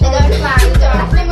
那个是吧？